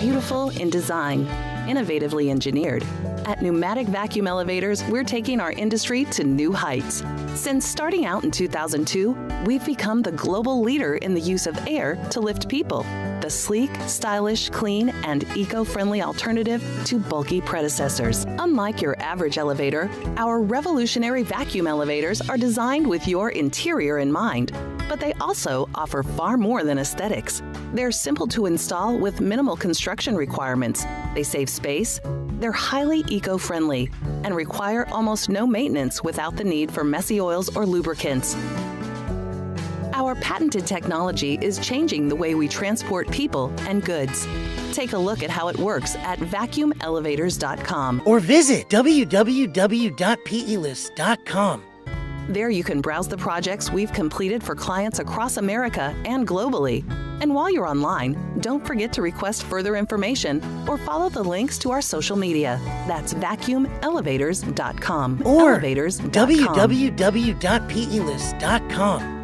beautiful in design, innovatively engineered. At Pneumatic Vacuum Elevators, we're taking our industry to new heights. Since starting out in 2002, we've become the global leader in the use of air to lift people, the sleek, stylish, clean, and eco friendly alternative to bulky predecessors. Unlike your average elevator, our revolutionary vacuum elevators are designed with your interior in mind, but they also offer far more than aesthetics. They're simple to install with minimal construction requirements. They save space, they're highly eco friendly, and require almost no maintenance without the need for messy oils or lubricants. Our patented technology is changing the way we transport people and goods. Take a look at how it works at vacuumelevators.com. Or visit www.pelifts.com. There you can browse the projects we've completed for clients across America and globally. And while you're online, don't forget to request further information or follow the links to our social media. That's vacuumelevators.com. Or Elevators.com. www.pelifts.com.